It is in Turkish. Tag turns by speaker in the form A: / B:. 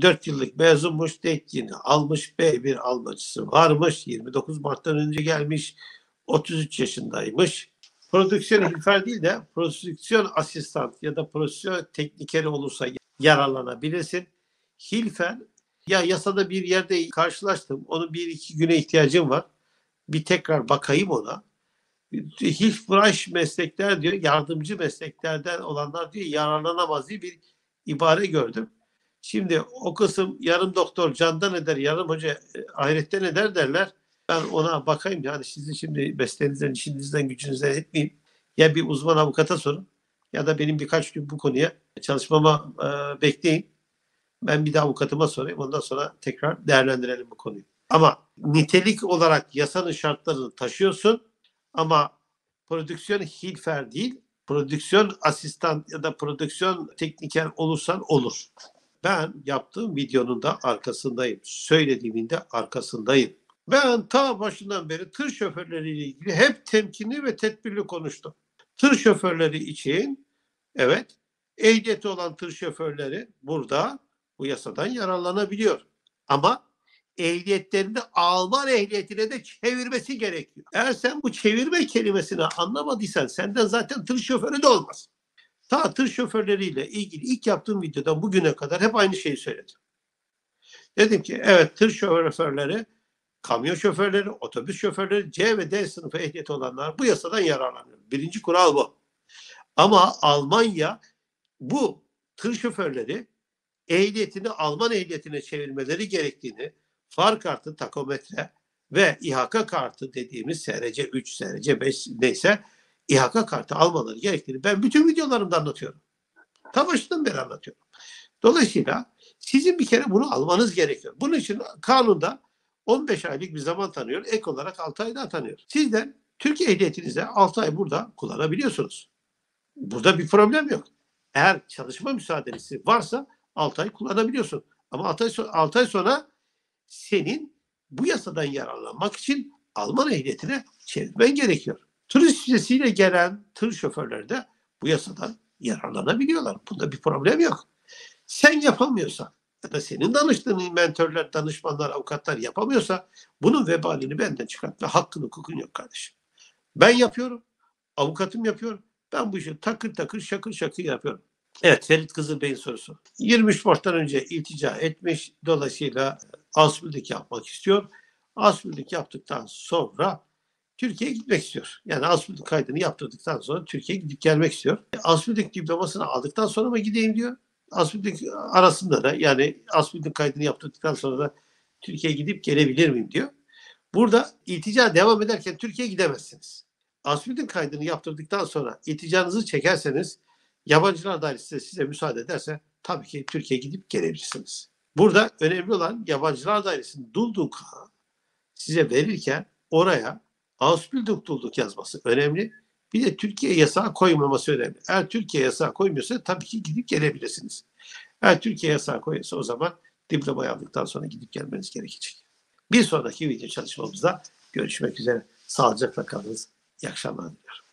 A: 4 yıllık mezunmuş, denkliğini almış, B1 almacısı varmış, 29 Mart'tan önce gelmiş, 33 yaşındaymış. Prodüksiyon hilfer değil de prodüksiyon asistan ya da prodüksiyon teknikeri olursa yararlanabilirsin. Hilfer ya yasada bir yerde karşılaştım. Onun bir iki güne ihtiyacım var. Bir tekrar bakayım ona. Hilfreich meslekler diyor, yardımcı mesleklerden olanlar diyor yararlanamaz diye bir ibare gördüm. Şimdi o kısım yarım doktor candan eder, yarım hoca e, ahiretten eder derler. Ben ona bakayım yani sizi şimdi mesleğinizden, işinizden, gücünüzden etmeyeyim. Ya bir uzman avukata sorun ya da benim birkaç gün bu konuya çalışmama e, bekleyin. Ben bir de avukatıma sorayım. Ondan sonra tekrar değerlendirelim bu konuyu. Ama nitelik olarak yasanın şartlarını taşıyorsun ama prodüksiyon hilfer değil, prodüksiyon asistan ya da prodüksiyon tekniker olursan olur. Ben yaptığım videonun da arkasındayım. Söylediğimin de arkasındayım. Ben ta başından beri tır şoförleriyle ilgili hep temkinli ve tedbirli konuştum. Tır şoförleri için evet ehliyeti olan tır şoförleri burada bu yasadan yararlanabiliyor. Ama ehliyetlerini Alman ehliyetine de çevirmesi gerekiyor. Eğer sen bu çevirme kelimesini anlamadıysan senden zaten tır şoförü de olmaz. Ta tır şoförleriyle ilgili ilk yaptığım videodan bugüne kadar hep aynı şeyi söyledim. Dedim ki evet tır şoförleri, kamyon şoförleri, otobüs şoförleri, C ve D sınıfı ehliyeti olanlar bu yasadan yararlanıyor. Birinci kural bu. Ama Almanya bu tır şoförleri ehliyetini Alman ehliyetine çevirmeleri gerektiğini far kartı, takometre ve İHK kartı dediğimiz SRC 3, SRC 5 neyse İHK kartı almaları gerektiğini ben bütün videolarımda anlatıyorum. Ta başından beri anlatıyorum. Dolayısıyla sizin bir kere bunu almanız gerekiyor. Bunun için kanunda 15 aylık bir zaman tanıyor. Ek olarak 6 ay daha tanıyor. Sizden Türkiye ehliyetinize 6 ay burada kullanabiliyorsunuz. Burada bir problem yok. Eğer çalışma müsaadesi varsa 6 ay kullanabiliyorsun. Ama 6 ay, 6 ay sonra senin bu yasadan yararlanmak için Alman ehliyetine çevirmen gerekiyor. Turist vizesiyle gelen tır şoförleri de bu yasadan yararlanabiliyorlar. Bunda bir problem yok. Sen yapamıyorsan ya da senin danıştığın mentörler, danışmanlar, avukatlar yapamıyorsa bunun vebalini benden çıkart ve hakkını hukukun yok kardeşim. Ben yapıyorum. Avukatım yapıyor. Ben bu işi takır takır şakır şakır yapıyorum. Evet Ferit Kızılbey'in sorusu. 23 Mart'tan önce iltica etmiş. Dolayısıyla asbillik yapmak istiyor. Asbillik yaptıktan sonra Türkiye'ye gitmek istiyor. Yani asbillik kaydını yaptırdıktan sonra Türkiye'ye gidip gelmek istiyor. Asbillik diplomasını aldıktan sonra mı gideyim diyor. Asbillik arasında da yani asbillik kaydını yaptırdıktan sonra da Türkiye'ye gidip gelebilir miyim diyor. Burada iltica devam ederken Türkiye'ye gidemezsiniz. Asbillik kaydını yaptırdıktan sonra ilticanızı çekerseniz yabancılar dairesi size müsaade ederse tabii ki Türkiye'ye gidip gelebilirsiniz. Burada önemli olan yabancılar dairesinin dulduk size verirken oraya Ausbildung dulduk yazması önemli. Bir de Türkiye yasağı koymaması önemli. Eğer Türkiye yasağı koymuyorsa tabii ki gidip gelebilirsiniz. Eğer Türkiye yasağı koyuyorsa o zaman diplomayı aldıktan sonra gidip gelmeniz gerekecek. Bir sonraki video çalışmamızda görüşmek üzere. Sağlıcakla kalınız. İyi akşamlar diliyorum.